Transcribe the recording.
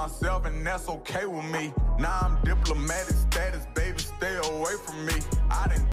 myself, and that's okay with me. Now I'm diplomatic status, baby, stay away from me. I didn't.